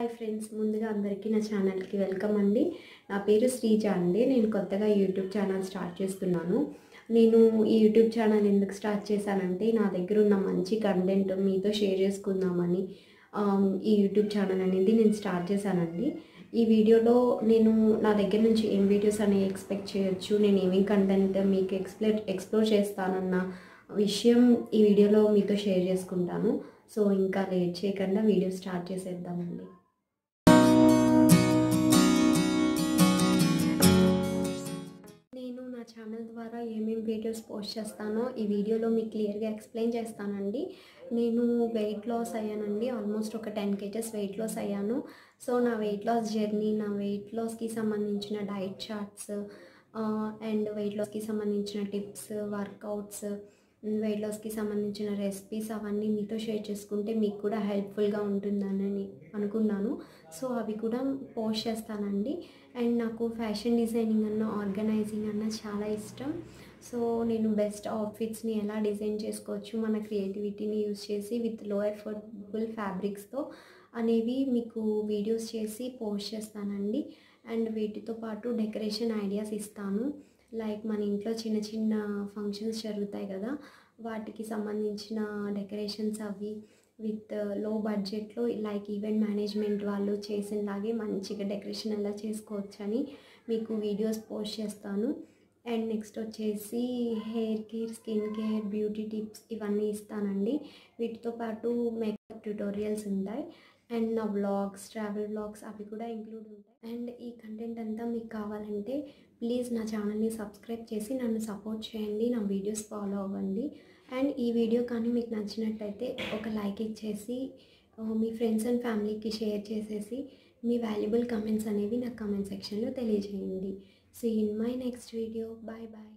Hi friends ముందుగా అందరికీ నా ఛానల్కి వెల్కమ్ అండి. నా పేరు శ్రీజ అండి. నేను కొత్తగా యూట్యూబ్ ఛానల్ స్టార్ట్ చేస్తున్నాను. నేను ఈ యూట్యూబ్ ఛానల్ ఎందుకు స్టార్ట్ చేశానంటే నా దగ్గర ఉన్న మంచి కంటెంట్ మీతో షేర్ చేసుకుందామని ఈ యూట్యూబ్ ఛానల్ అనేది నేను స్టార్ట్ చేశానండి. ఈ వీడియోలో నేను నా దగ్గర నుంచి ఏం వీడియోస్ అనేవి ఎక్స్పెక్ట్ చేయొచ్చు నేను ఏమేమి కంటెంట్ మీకు ఎక్స్ప్లెయిన్ ఎక్స్ప్లోర్ చేస్తానన్న విషయం ఈ వీడియోలో మీతో షేర్ చేసుకుంటాను. సో ఇంకా లేట్ చేయకుండా వీడియో స్టార్ట్ చేసేద్దామండి. ఛానల్ ద్వారా ఏమేమి వీడియోస్ పోస్ట్ చేస్తానో ఈ వీడియోలో మీకు క్లియర్గా ఎక్స్ప్లెయిన్ చేస్తానండి. నేను వెయిట్ లాస్ అయ్యానండి. ఆల్మోస్ట్ ఒక టెన్ కేజెస్ వెయిట్ లాస్ అయ్యాను. సో నా వెయిట్ లాస్ జర్నీ నా వెయిట్ లాస్కి సంబంధించిన డైట్ చార్ట్స్ అండ్ వెయిట్ లాస్కి సంబంధించిన టిప్స్ వర్కౌట్స్ వెయిట్ లాస్కి సంబంధించిన రెసిపీస్ అవన్నీ మీతో షేర్ చేసుకుంటే మీకు కూడా హెల్ప్ఫుల్గా ఉంటుందని అనుకున్నాను. సో అవి కూడా పోస్ట్ చేస్తానండి. అండ్ నాకు ఫ్యాషన్ డిజైనింగ్ అన్న ఆర్గనైజింగ్ అన్న చాలా ఇష్టం. సో నేను బెస్ట్ అవుట్ఫిట్స్ని ఎలా డిజైన్ చేసుకోవచ్చు మన క్రియేటివిటీని యూజ్ చేసి విత్లో ఎఫర్టబుల్ ఫ్యాబ్రిక్స్తో అనేవి మీకు వీడియోస్ చేసి పోస్ట్ చేస్తానండి. అండ్ వీటితో పాటు డెకరేషన్ ఐడియాస్ ఇస్తాను. లైక్ మన ఇంట్లో చిన్న చిన్న ఫంక్షన్స్ జరుగుతాయి కదా వాటికి సంబంధించిన డెకరేషన్స్ అవి విత్లో బడ్జెట్లో లైక్ ఈవెంట్ మేనేజ్మెంట్ వాళ్ళు చేసినలాగే మంచిగా డెకరేషన్ ఎలా చేసుకోవచ్చు అని మీకు వీడియోస్ పోస్ట్ చేస్తాను. అండ్ నెక్స్ట్ వచ్చేసి hair care skin care beauty tips ఇవన్నీ ఇస్తానండి. వీటితో పాటు మేకప్ ట్యూటోరియల్స్ ఉంటాయి. అండ్ నా వ్లాగ్స్ ట్రావెల్ వ్లాగ్స్ అవి కూడా ఇంక్లూడ్ ఉంటాయి. అండ్ ఈ కంటెంట్ అంతా మీకు కావాలంటే ప్లీజ్ నా ఛానల్ని సబ్స్క్రైబ్ చేసి నన్ను సపోర్ట్ చేయండి నా వీడియోస్ ఫాలో అవ్వండి. అండ్ ఈ వీడియో కానీ మీకు నచ్చినట్టయితే ఒక లైక్ ఇచ్చేసి మీ ఫ్రెండ్స్ అండ్ ఫ్యామిలీకి షేర్ చేసేసి మీ వాల్యుబుల్ కమెంట్స్ అనేవి నాకు కమెంట్ సెక్షన్లో తెలియజేయండి. See in my next video bye bye